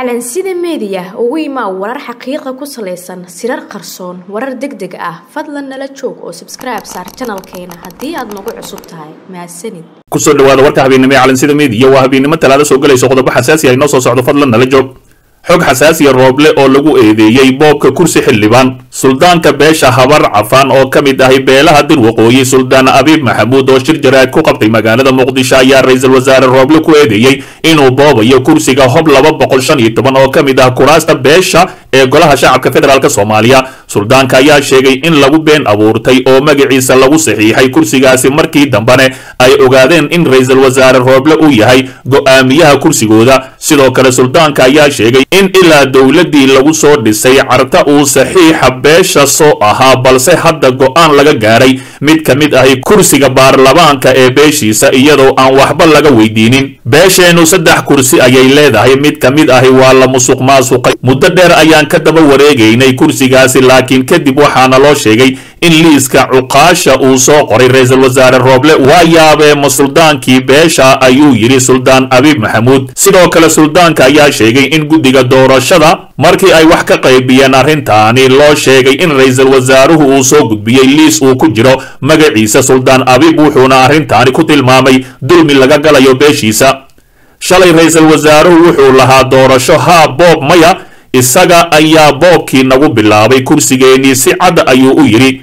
calansida meediya ugu imaa warar xaqiiqa ku salaysan sirar qarsoon warar deg deg ah fadlan nala joog oo sabskribe saar janalkeena haddii aad nagu cusub tahay. Mahadsanid ku soo dhawaada warka habeennimo ee calansida meediya waa habeennimo talaada soo gelayso qodobo xasaasi ah inoo soo socdo fadlan nala joog xog xasaasiya rooble oo lagu eedeeyey boobka kursi xildhibaan. Suldaanka beesha habar cafaan oo ka mid ahay beelaha dir waqooyi suldaan abiib maxamuud oo shir jaraa'id ku qabtay magaalada muqdisho ayaa ra'iisul wasaare rooble ku eedeeyey inuu boobayo kursiga hob laba boqol shan iyo toban oo ka mid ah kuraasta beesha ee golaha shacabka federaalk soomaaliya suldaanka ayaa sheegay in lagu been abuurtay oo magaciisa lagu saxiixay kursigaasi markii dambene ay ogaadeen in ra'iisul wasaare rooble uu yahay go'aamiyaha kursigooda. Sidoo kale suldaanka ayaa sheegay in ilaa dowladdii lagu soo dhisay carta uu saxiixa beesha soo ahaa balse hadda go'aan laga gaaray. Mid ka mid ahi kursiga baarlamaanka ee beeshiisa iyadoo aan waxba laga weydiinin. Beesheennu saddex kursi ayay leedahay. Mid ka mid ahi waa la musuq maasuqay muddo dheer ayaan ka daba wareegaynay kursigaasi laakiin kadib waxaana loo sheegay in liiska cuqaasha uu soo qoray ra'iisul wasaare rooble waa yaabee suldaankii beesha ayuu yidhi suldaan abiib maxamuud. Sidoo kale suldaanka ayaa sheegay in guddiga doorashada markii ay wax ka qaybiyeen arrintaani loo sheegay in ra'iisul wasaaruhu uu soo gudbiyey liis uu ku jiro magaciisa suldaan abiib wuxuuna arrintaani ku tilmaamay dulmi laga galayo beeshiisa. Shalay ra'iisul wasaaruhu wuxuu lahaa doorasho haa boob maya isaga ayaa boobkii nagu bilaabay kursigeennii si cad ayuu u yidhi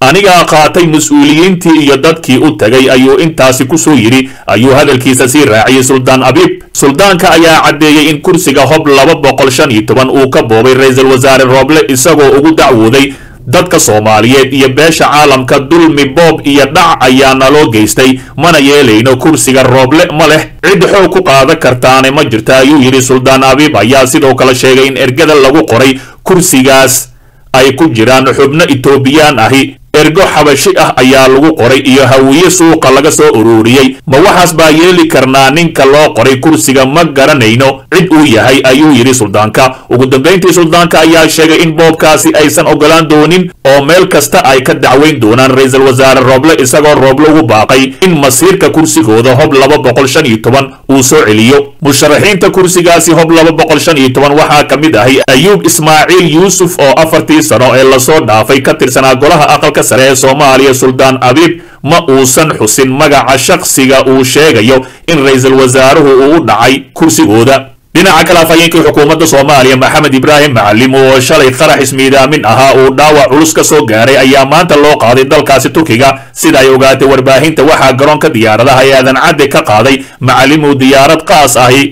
anigaa qaatay mas'uuliyiintii iyo dadkii u tagay ayuu intaasi ku soo yidhi ayuu hadalkiisa sii raaciyey suldaan abiib. Suldaanka ayaa caddeeyey in kursiga hob laba boqol shan iyo toban uu ka boobay ra'iisul wasaare rooble isagoo ugu dacwooday dadka soomaaliyeed iyo beesha caalamka dulmi boob iyo dhac ayaa naloo geystay mana yeelayno kursiga rooble ma leh. Cid xoog ku qaadan kartaane ma jirta ayuu yidhi suldaan abiib. Ayaa sidoo kale sheegay in ergada lagu qoray kursigaas ay ku jiraan xubno etoobiyaan ahi ergo xabashi ah ayaa lagu qoray iyo hawiye suuqa laga soo ururiyey ma waxaas baa yeeli karnaa ninka loo qoray kursiga ma garanayno. Cid uu yahay ayuu yidhi suldaanka. Ugu dambayntii suldaanka ayaa sheegay in boobkaasi aysan ogolaan doonin oo meel kasta ay ka dacweyn doonaan. Ra'iisul wasaare rooble isagoo rooble ugu baaqay in masiirka kursigooda hob laba boqol shan iyo toban uu soo celiyo. Musharaxiinta kursigaasi hob laba boqol shan iyo toban waxaa ka mid ahay ayuub ismaaciil yuusuf oo afartii sano ee la soo dhaafay ka tirsanaa golaha aqalka sare ee soomaaliya suldaan abiib ma uusan xusin magaca shakhsiga uu sheegayo in ra'iisul wasaaruhu uu u dhacay kursigooda. Dhinaca kale afhayeenkii xukuumadda soomaaliya maxamed ibraahim macalim oo shalay qarax ismiidaamin ahaa uu dhaawac culus ka soo gaaray ayaa maanta loo qaaday dalkaasi turkiga. Sida ay ogaatay warbaahinta waxaa garoonka diyaaradaha ee aadan cadde ka qaaday macalimu diyaarad qaas ahi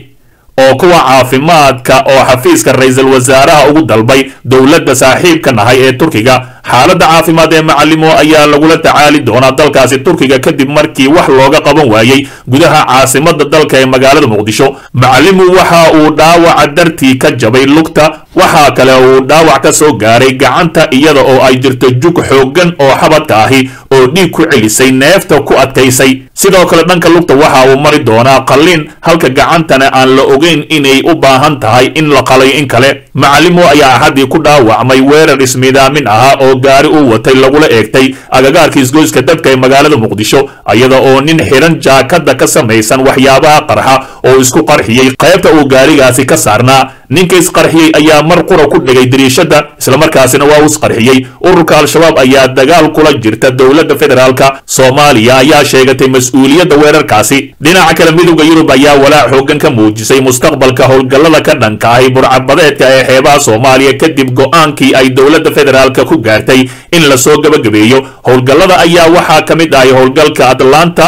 oo kuwa caafimaadka oo xafiiska ra'iisul wasaaraha ugu dalbay dowladda saaxiibka nahay ee turkiga xaaladda caafimaad ee macalimo ayaa lagula tacaali doonaa dalkaasi turkiga kadib markii wax looga qaban waayey gudaha caasimadda dalka ee magaalada muqdisho. Macalimu waxa uu dhaawaca dartii ka jabay lugta waxaa kale uu dhaawac ka soo gaaray gacanta iyada oo ay jirto jug xooggan oo xabadka ahi oo dhiig ku celisay neefta ku adkaysay. Sidoo kale dhanka lugta waxa uu mari doonaa qalliin halka gacantana aan la ogeyn inay u baahan tahay in la qalay in kale. Macalimo ayaa axaddii ku dhaawacmay weerar ismiidaamin ahaa oo gaari uu watay lagula eegtay agagaarka isgoyska dabka ee magaalada muqdisho iyada oo nin xidhan jaakada ka samaysan waxyaabaha qarxa oo isku qarxiyey. Qaybta uu gaarigaasi ka saarnaa ninka isqarxiyey ayaa mar qura ku dhigay dariishadda islamarkaasina waa u isqarxiyey ururka al-shabaab ayaa dagaal kula jirta dowladda federaalka soomaaliya ayaa sheegatay mas'uuliyadda weerarkaasi. Dhinaca kale midowda yurub ayaa walaac xooggan ka muujisay mustaqbalka howlgallada ka dhanka ahi burcadbadeedka ee xeebaha soomaaliya kadib go'aankii ay dowladda federaalka ku gaartay in la soo gabagabeeyo. Howlgallada ayaa waxaa ka mid ahay howlgalka atlanta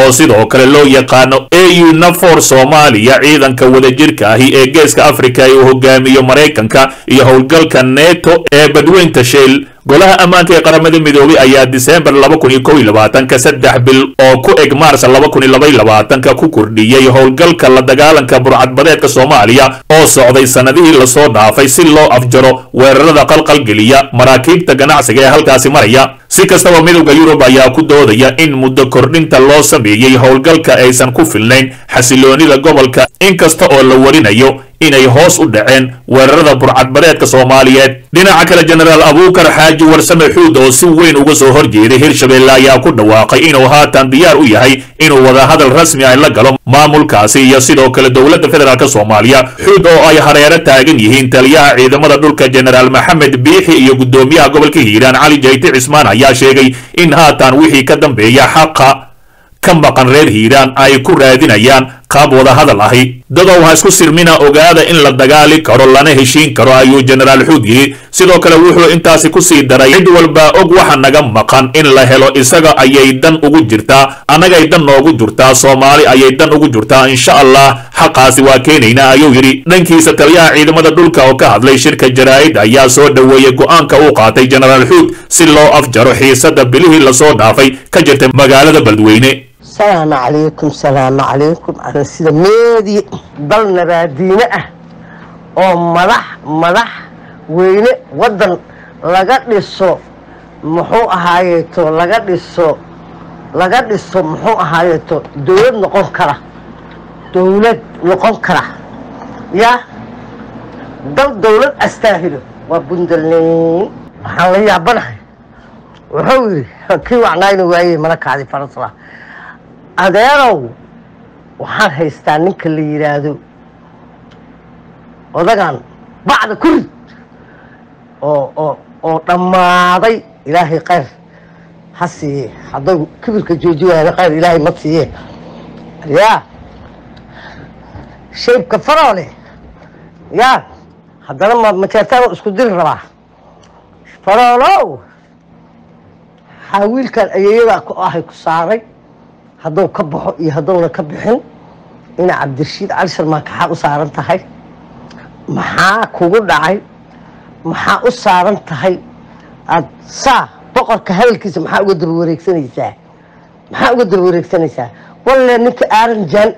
oo sidoo kale loo yaqaano au nafor soomaaliya ciidanka wadajirka ahi ee geeska afrika ee uu hogaamiyo maraykanka iyo howlgalka neto ee badweynta sheel golaha ammaanka ee qaramada midoobay ayaa diseembar labaatanka saddex bil oo ku eg maars labaatanka ku kordhiyey howlgalka la dagaalanka burcadbadeedka soomaaliya oo socday sannadihii la soo dhaafay si loo afjaro weerarada qalqalgeliya maraakiibta ganacsiga ee halkaasi maraya. Si kastaba midowda yurub ayaa ku doodaya in muddo kordhinta loo sameeyey howlgalka aysan ku filnayn xasiloonida gobolka. Inkasta oo la warinayo inay hoos u dhaceen weerarada burcadbadeedka soomaaliyeed. Dhinaca kale jenaraal abuukar xaaji warsame xuud oo si weyn uga soo horjeeday hirshabelle ayaa ku dhawaaqay inuu haatan diyaar u yahay inuu wadahadal rasmi ah la galo maamulkaasi iyo sidoo kale dowladda federaalk soomaaliya. Xuud oo ay hareero taagan yihiin taliyaha ciidamada dhulka jenaraal maxamed biixi iyo guddoomiyaha gobolka hiiraan cali jayti cismaan ayaa sheegay in haatan wixii ka dambeeya xaqa ka maqan reer hiiraan ay ku raadinayaan qaab wada hadal ahi. Dadow ha isku sirmina ogaada in la dagaali karo lana heshiin karo ayuu jenaraal xuud yidhi. Sidoo kale wuxuu intaasi ku sii daray cid walbaa og waxa naga maqan in la helo isaga ayay dan ugu jirtaa annagay dan noogu jirtaa soomaali ayay dan ugu jirtaa insha allah xaqaasi waa keenaynaa ayuu yidhi. Dhankiisa taliyaha ciidamada dhulka oo ka hadlay shirka jaraa'id ayaa soo dhoweeyey go'aanka uu qaatay jenaraal xuud si loo afjaro xiisada bilihii la soo dhaafay ka jirtay magaalada beledweyne salaamu calaykum salaamu calaykum ana sida meedii dal nabaadiine ah oo madax madax weyne waddan laga dhiso muxuu ahaayeeto laga dhiso laga dhiso muxuu ahaayeeto dowlad noqon kara dowlad noqon kara. Yaa dal dowlad astaahilo waa puntland waxaan la yaabanahay. Wuxuu yidhi kii wacnaayna waayey mana kaadi farasla adeerow waxaan haystaa ninka la yidhaahdo odagan bacda ku rid oo oo dhammaaday ilaahay khayr. Ha siiye haddau kibirka jooji waayana khayr ilaahay ma siiye yaa shaybka faroole yaa haddana ma majeertaan isku diri rabaa. Faroolow waxaa ayeeyadaa ku ahay ku saaray hadduu ka baxo iyo hadduuna ka bixin ina cabdirashiid cali sharmaan kaxaa u saaran tahay? Maxaa kugu dhacay? Maxaa u saaran tahay? Aad saa boqorka hadalkiisa maxaa uga daba wareegsanaysaa? Maxaa uga daba wareegsanaysaa? Walle ninka aaranjaan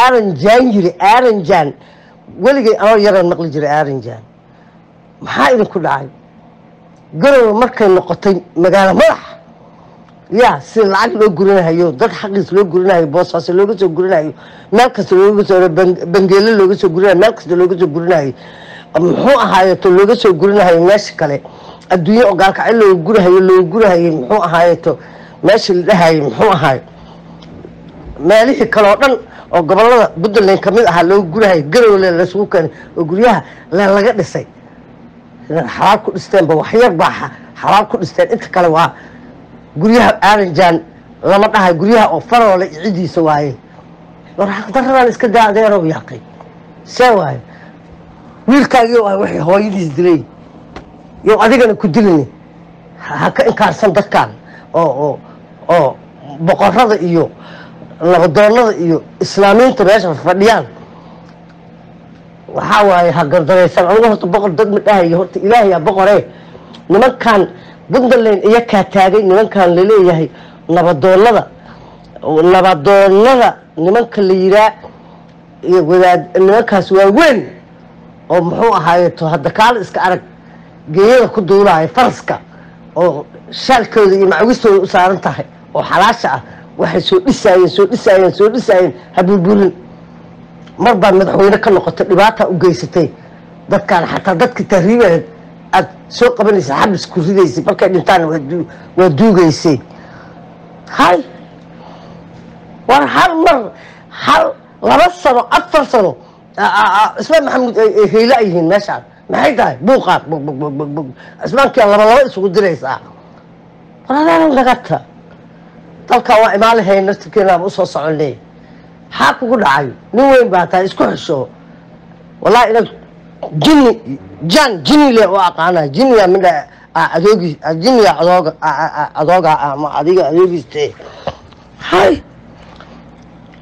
aaranjaan yiri aaranjaan weligay anoo yaraan maqli jiray aaranjaan maxaa idinku dhacay? Garowe markay noqotay magaalo madax yaa si lacag loo gurinahayo dad xaqiis loo gurinahayo boosaaso looga soo gurinahayo meel kasta looga soo bangeelo looga soo gurinayo meel kasta looga soo gurinahayo muxuu ahaayeeto looga soo gurinahayo meesha kale? Adduunye oo gaalkacyo looga gurahayo looga gurahayay muxuu ahaayeeto meesha la dhahayay muxuu ahaay meelihii kale oo dhan oo gobollada puntland ka mid ahaa looga gurahayo garowle laysugu keenay oo guryaha le laga dhisay xalaal ku dhisteenba waxyar baa xalaal ku dhisteen inta kale waa guryaha aaranjaan lama dhahay guryaha oo faroole cidiisa waaye. War xaqdaradaan iska daa adeerow yaaqay see waaye. Wiilkaagii ah waxay hooyadiis dilay. Yow adigana ku dilini. Ha ka inkaarsan dadkan oo oo boqorada iyo nabadoonada iyo islaamiyiinta meesha fadhiyaan. Waxaa waaye ha gardaraysan anigu horta boqor dad ma dhahayo horta ilaahayaa boqoree. Nimankan puntland iyo kaa taagay nimankan la leeyahay nabadoonada nabadoonada nimanka la yiraa wadaad nimankaas waa weyn oo muxuu ahaayeto hadda kaala iska arag geeyada ku duulaayo faraska oo shaalkooda iyo macwistooda u saaran tahay oo xalaasha ah waxay soo dhisaayeen soo dhisaayeen soo dhisaayeen haburburin mar baad madaxweyne ka noqotay dhibaata u geysatay dadkaan xataa dadka tahriibaed aad soo qabanaysa xabis ku ridaysay markay dhintaan waa duugaysay. Hay war hal mar hal laba sano afar sano ismaan maxamuud heyla yihiin meeshaan. Maxay tahay? Buuqaad cismaankia laba laba isugu diraysaa war nagata dalkan waa imaalihay naftirkeenaaba u soo soconay maxaa kugu dhacay nin weyn baa tahay isku xesho wallahi inaad jini jan jinile u aqaana jiniga midha adoogi jiniga adooga ama adiga adoogiiste. Hay!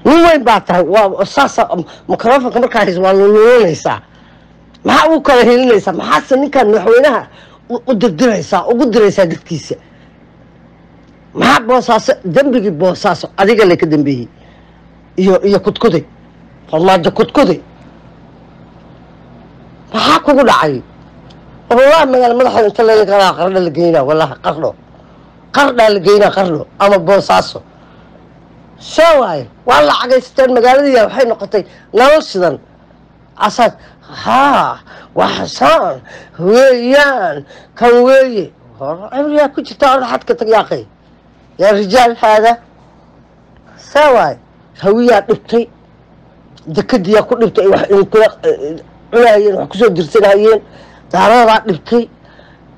Nin weyn baa tahay. Waa saasa microfonka markaa haysa waa lululanaysaa maxaa ugu kala helinaysaa maxaase ninkan madaxweynaha u dirdiraysaa ugu diraysaa dadkiisa? Maxaa boosaaso dembigii boosaaso adiga le ka dambeeyey? Iyo iyo kudkuday. Farmaajo kudkuday maxaa kugu dhacay? Wallahi magaala madaxooda inta lelaa qardha la geynaa wallahi qardho qardhaa la geynaa qardho ama boosaaso see waaye waa la cagaysteen magaaladiia waxay noqotay nolol shidan. Asaad haa waxsaan weeyaan kan weeye. Cibriyaa ku jirta orda xadka tag yaaqay. Yaa rijaal haada. Saa waay hawiyaa dhibtay. Dekadiyaa ku dhibtay cunayeen wax ku soo dirsanayeen daaradabaa dhibtay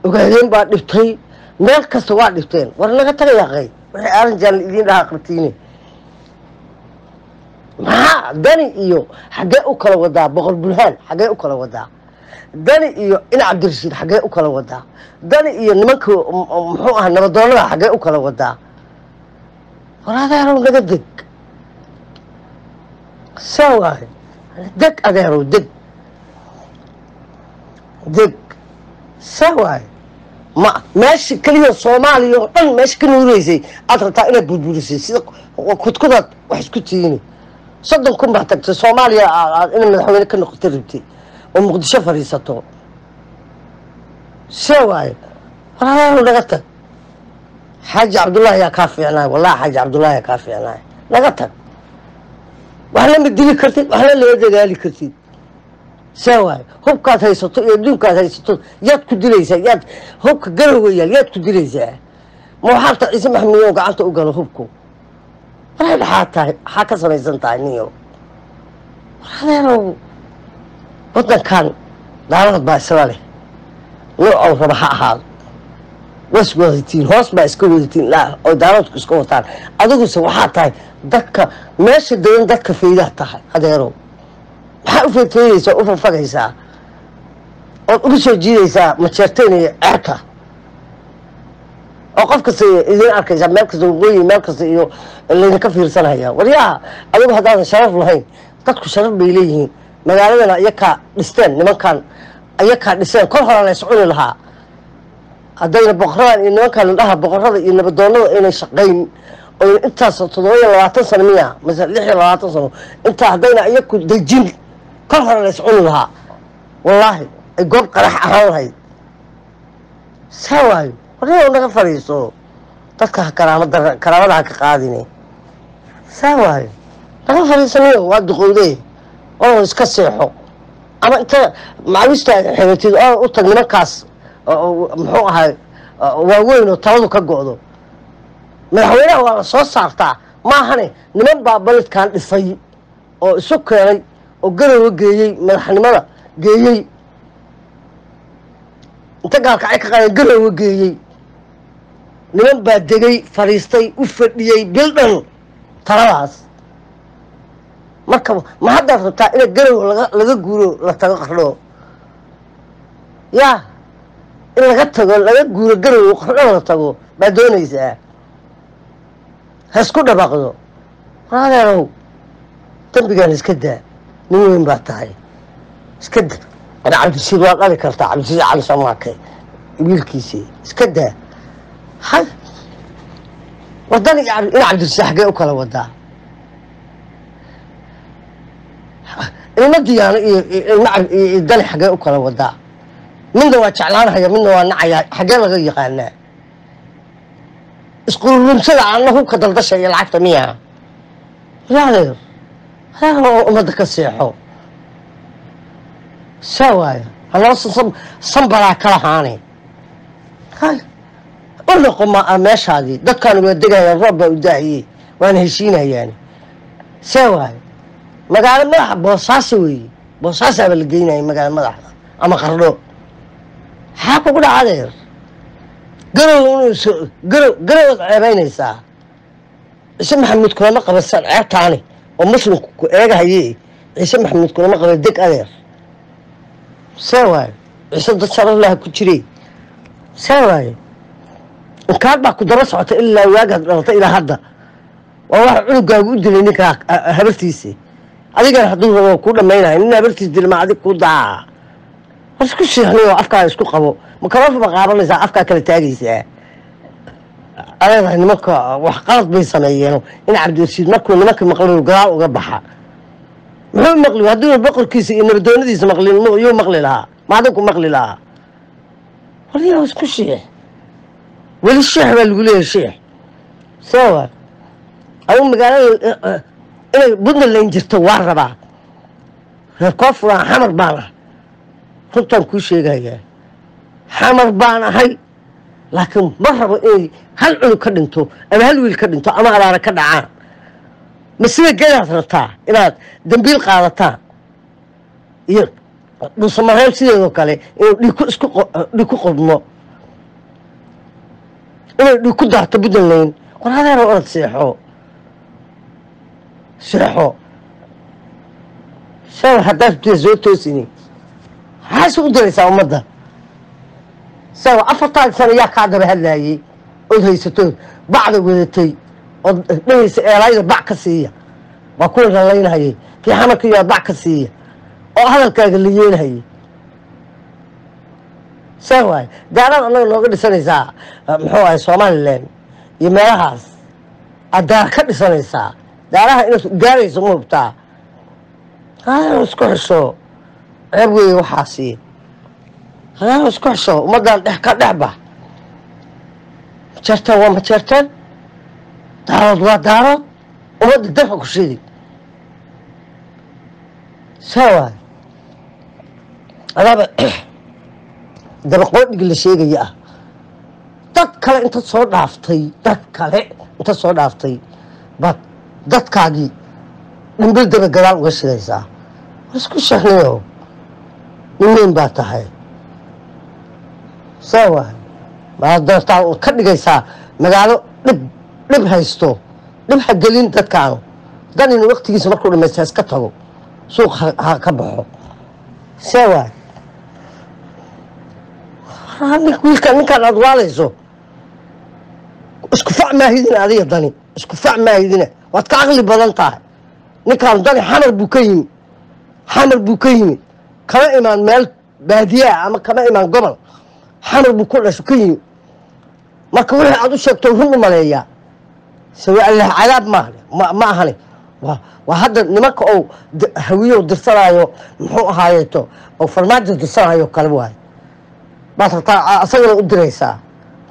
ogaadeen baa dhibtay meel kasta waa dhibteen. War naga taga yaaqay waxay aaranjaan idiin dhahaa qabtiine maxaa? Dani iyo xaggee u kala wadaa boqor bulhaan xaggee u kala wadaa. Dani iyo in cabdirashiid xaggee u kala wadaa. Dani iyo nimanka muxuu aha nabadoonada xaggee u kala wadaa. War adeerow naga deg. Saa waaye deg adeerow deg deg. Saa waaye? Ma meesha keliya soomaaliya oo dhan meesha ka nuureysay. Aad rabtaa inaad burburisay sida kudkudaad wax isku tiini soddon kun baa tagtay soomaaliya inay madaxweyne ka noqoto rabtay oo muqdisho fadhiisato see waaye? Walaalaal naga tag. Xaaji cabdullaahi yaa kaa fiicnaay wallahi xaaji cabdullaahi yaa kaa fiicnaay naga tag. Waxna ma dili kartid waxna lama dagaali kartid see waaye hubkaad haysato iyo adduunkaad haysato yaad ku dilaysaa yaad hubka garowa yaal yaad ku dilaysaa ma waxaarta ciise maxmuudo gacanta u galo hubku waray dhaxaa tahay maxaa ka samaysan tahay niyo waradeerow waddankan daalad baa isla leh noocow raba ha ahaado was wadatiin hoos baa iska wadatiin oo daaladku iska wataan adiguse waxaa tahay dadka meesha dawan dadka faydaa tahay adeerow maxaa u feedfeydaysaa u fafagaysaa ood ugu soo jiidaysaa majeerteynaya ceerta oo qof kasta idin arkaysaa meel kasta waqooyi meel kasta iyo laydinka fiirsanaya waryaha adigu haddaadan sharaf lahayn dadku sharaf bay leeyihiin. Magaaladana iyakaa dhisteen nimankan iyakaa dhiseen. Kor hore lays cuni lahaa. Haddayna boqoradan iyo nimankan indhaha boqorada iyo nabadoonada ayna shaqayn. Oo intaas toddoba iyo labaatan sano miya mase lix iyo labaatan sano intaa haddayna iyaku dejin kor hore lays cuni lahaa. Wallaahi ay goob qarax ahaan lahayd. Saa waayo warniyow naga fadhiiso. Dadka karaamada karaamada ha ka qaadine. Saa waayo naga fadhiisaniyo waa duqowde. Oo iska seexo. Ama inta macawistaada xiratid oo u tag nimankaas muxuu ahay waaweyn oo taladu ka go'do. Madaxweynaha waa la soo saartaa. Maahane niman baa baledkan dhisay oo isu keenay oo garowa geeyey madaxnimada geeyey. Inta gaalkacay ka qaadeen garowa geeyey. Niman baa degay fadhiistay u fadhiyey bildhan taladaas. Marka ma haddaad rabtaa ina garow laga guuro la tago qardho yaa in laga tago laga guuro garow qardho la tago baa doonaysaa? Ha isku dhabaaqdo. Adeerow dembigaan iska daa nin weyn baa tahay. Iska da. Ana cabdishiid waa dhali kartaa cabdishiid cali samaake wiilkiisii. Iska daa hay. Wadan in cabdirashiid xaggee u kala wadaa ilma diyaano iyo dani xaggee u kala wadaa midna waa jeclaanhaya midna waa nacaya xaggee laga yaqaanaa isqururumsada aanna hubka daldasha iyo lacagta miyaha adeer ummadda ka seexo. Saa waaya hanaba sanbalaa kala haane. Hay u noqo ma meeshaadii dadkaan waa degayaan roob baa u daahiyey waana heshiinayaan. Saa waayo magaalo madaxa boosaaso weeye. Boosaasaaba la geynaya magaalo madaxda ama qardho maxaa kugu dhaca adeer garow inuu garow garowaad ceebaynaysaa. Ciise maxamuud kulama qabasan ceebtaani oo muslimku ku eegahaye ciise maxamuud kulama qaba deg adeer see waayo ciise dad sharaf laha ku jire see waayo inkaar baa ku daba socota ilaa waagaad dhalata ilaa hadda waa waxa cunugaagu u dilay ninkaa habartiisi adigana hadduu rabo kuu dhammaynayo nin habartiis dilma adig kuu daa war isku siixniyo afkaa isku qabo makarofa ma qaabanaysaa afkaa kala taagaysaa aleedahay nimanka wax qalad bay sameeyeen. In cabdirashiid markuu nimanka maqlin gadaal uga baxa. Muxuu maqli hadduuna boqorkiisa iyo nabadoonadiisa maqlin yuu maqli lahaa? Ma adinku maqli lahaa? Waryaa isku shiix weli sheex baa lagu leeyahay sheex sawa adigu magaalada inay puntland jirto waa rabaa. Reer koonfuraan xamar baan ahay. Runtaan kuu sheegayaa xamar baan ahay laakiin ma rabo inay hal cunug ka dhinto ama hal wiil ka dhinto ama abaara ka dhacaan ma sida gedaad rabtaa inaad dambiil qaadataan iyo dhuusamareeb sideedoo kale inuu dhiig ku qodno inay dhiig ku daarto puntland war orad seexo seexo shan haddaad soo toosini maxaase u diraysaa ummadda sawa afartaan sano yaa kaa daba hadlaayey ood haysatood bacda wadatay ood dhehaysa eelaayda bac ka siiya waa kuwa lalaynhayay kii xamarkiiyaa bac ka siiya oo hadalkaaga la yeelhayay saa waay daarad annaga nooga dhisanaysaa muxuu ahay somalilan iyo meelahaas aad daar ka dhisanaysaa daaraha inaad gaarayso ma hubtaa isku xisho ceeb weeye waxaasi hadaano isku xisho ummaddan dhex ka dhex bax majeerteen waa majeerteen daarood waa daarood. Ummadda dabka ku shidi saa waay. Adaaba dabaqoodhigi la sheegaya ah. Dad kale intaad soo dhaaftay dad kale intaad soo dhaaftay baad dadkaagii dhimbil daba gadaal uga shidaysaa. War isku sheegnayo nin weyn baa tahay doortaa ka dhigaysaa magaalo dhib dhib haysto dhib ha gelin dadkaanu dan inu waktigiisa markuu dhamaysta iska tago suuq ha ka baxo. Saa waay wiilka ninkaan aad waalayso isku fac maahidina adiga dani isku fac maahidina. Waad ka caqli badan tahay. Ninkaan dani xamar buu ka yimi xamar buu ka yimi. Kama imaan meel baadiyaa ama kama imaan gobol xamar buu ku dhasho ka yimi. Marka wixii aad u sheegto run u maleeyaa. Allah cadaab maahne ma ahane waa hadda nimanka ou hawiyow dirsanaayo muxuu ahaayeeto oo farmaajo dirsanayo kale waayo baad rabtaa asagana u diraysaa.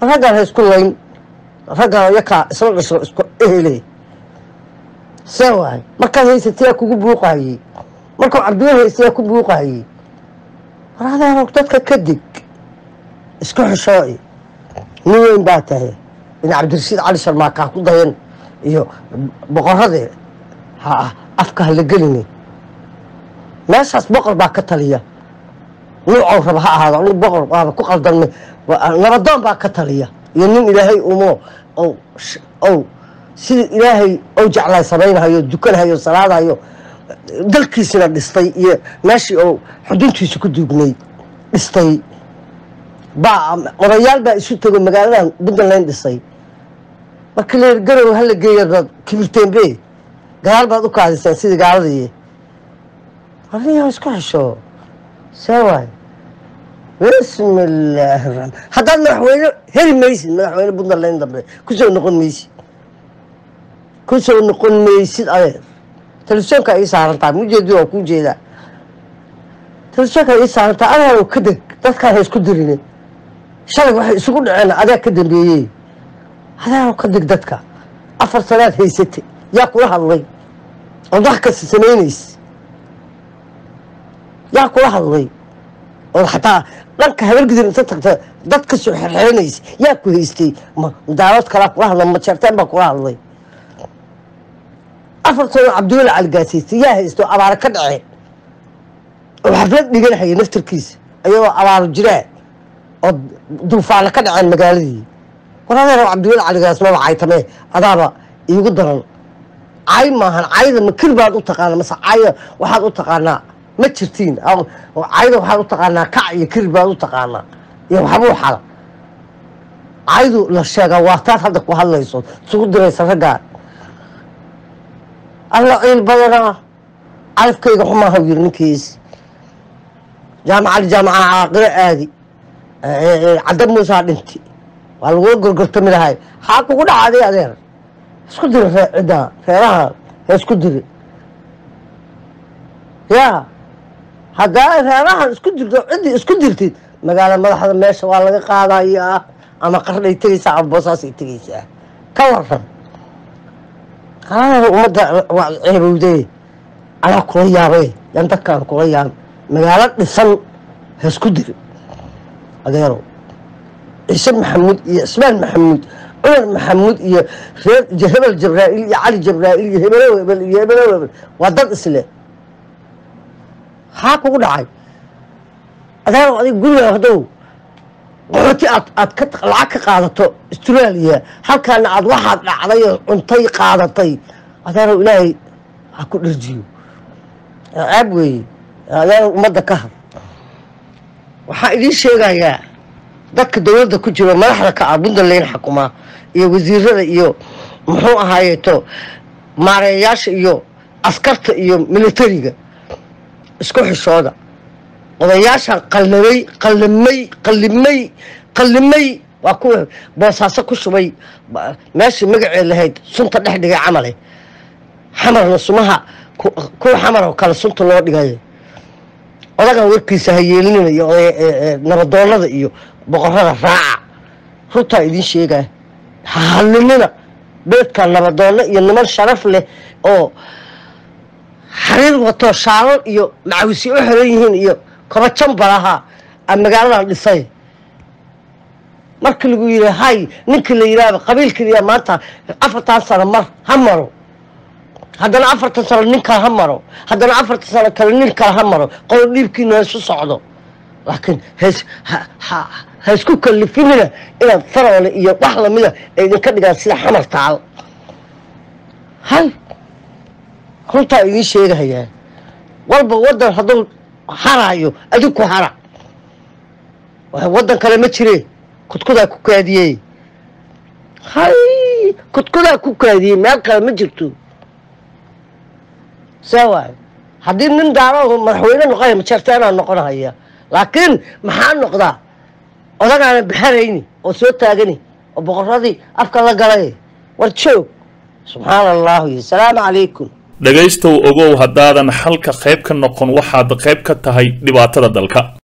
Raggaan ha isku layn raggaan yakaa isla dhasho isku ehele. See waay markaad haysatayaa kugu buuqahayey markuu cabdiwel haystayaa ku buuqahayey war dadka ka dig isku xishooci nin weyn baa tahay. In cabdirashiid cali sharmaakaa ku dayan iyo boqoradee ha afka ha la gelini. Meeshaas boqor baa ka taliya. Nuucow raba ha ahaado nig boqor waaba ku qaldanme nabadoon baa ka taliya. Iyo nin ilaahay umo ow sida ilaahay ou jeclay samaynhayo dukanhayo salaadhayo dalkiisina dhistay iyo meeshii ou xuduntiisa ku duugnay dhistay baa odayaal baa isu tego magaaladan puntland dhisay. Marka leer garow hala geeya kibirtembe gadaal baad u kaadiseen sidii gaaladii warniyaa isku xesho? See waay bismi illaahi raxmaan haddaad madaxweyne heli maysid madaxweyne puntland dambe. Kusoo noqon maysid. Kusoo noqon maysid adeer telefishoonka ii saarantaa mujeedi waa kuu jeedaa telefishoonka ii saarantaa adeer ka deg dadkaan ha isku dirine shalay waxay isugu dhaceen adeeg ka dambeeyey. Adeer ka deg dadka. Afar sanaad haysate yaa kula hadlay. Ood wax kasta samaynaysa yaa kula hadlay. Ood xataa dhanka habargidir inta tagta dad ka soo xerxeranaysa yaa ku haystay. Daawad kalaa kula hadla majeerteen baa kula hadlay. Afar sano cabdiweli caligaasiista yaa haysto abaaro ka dhaceen oo xaflad dhiganhaya naftarkiisa iyadoo abaaro jiraan oo duufaano ka dhaceen magaaladii. War adeer cabdiweli caligaas maba caytame adaaba iigu daran. Cay maahan cayda ma kir baad u taqaana mase cayda waxaad u taqaanaa ma jirtiin. Cayda waxaad u taqaanaa kac iyo kir baad u taqaanaa. Iyo waxbuu xala caydu la sheegaa waa taad hadda ku hadlayso isugu diraysa raggaa alla ciil badanaa calafkayga xumaaha yiri ninkiis. Jaamacali jaamaca caaqiro aadi cadda muusaa dhinti waa lagula gorgortami lahay xaa kugu dhacaaday adeer isku diri ciddaa reeraha ha isku diri yaa haddaa reerahan isku dirto ciddii isku dirtid magaala madaxda meesha waa laga qaadayaa ama qarnay tegaysaa ama boosaasay tegaysaa ka waran aa ummadda waa ceebowde anaa kula yaabay yan dadkaan kula yaabay magaalo dhisan haisku diri adeerow ciise maxamuud iyo cismaan maxamuud cumar maxamuud iyo reer hebel jabraa'il iyo cali jabraa'il iyo hebelow hebel iyo hebelow hebel waa dad isle haa kugu dhacay adeerow adig guriga hadow qaxooti aad aad ka lacag ka qaadato australia halkaana aad waxaad dhacday oo cuntay qaadatay adeerow ilaahay ha ku dharjiyo ceeb weeye adeerow ummadda ka har waxaa idiin sheegayaa dadka dowladda ku jiro madaxda ka ah puntland xakumaa iyo wasiirada iyo muxuu ahaayeeto maareeyaasha iyo askarta iyo militariga isku xishooda. Odayaashan qallamay qallamay qallimay qallimay waa kuwa boosaaso ku shubay. Meeshii magaceed lahayd sunta dhex dhigay camale xamarna sumaha kuwa xamar oo kale sunta loo dhigayo odagan warkiisa ha yeelinina iyo nabadoonada iyo boqorada raaca. Runtaa idiin sheegaya ha hadlinina beedka nabadoonno iyo niman sharaf leh oo xariir wato shaalal iyo macawisi u xiran yihiin iyo koba jambalaha a magaaladan dhisay. Markii lagu yidhi hay ninkii la yidhaahba qabiilkii maanta afartan sano mar ha maro haddana afartan sano nin kale ha maro. Haddana afartan sano kale nin kale ha maro. Qodob dhiibkiina haisu socdo. Laakiin has ha isku kalifinina inaad faroole iyo wax lamida ay idinka dhigaan sida xamar taal. Hay! Runtaa idiin sheegahayaa walba wadan hadduu haraayo adinku hara. Wadan kale ma jire kudkudaa ku kaadiyey. Hay! Kudkudaa ku kaadiyey. Meel kale ma jirto see waayo haddii nin daaro madaxweyne noqonaya majeerteenaa noqonahaya laakiin maxaa noqdaa odagaana baxarayni oo soo taagani oo boqoradii afka la galay war joog subxaana allahu iyo salaamu calaykum dhegaystow ogow haddaadan xalka qayb ka noqon waxaad qayb ka tahay dhibaatada dalka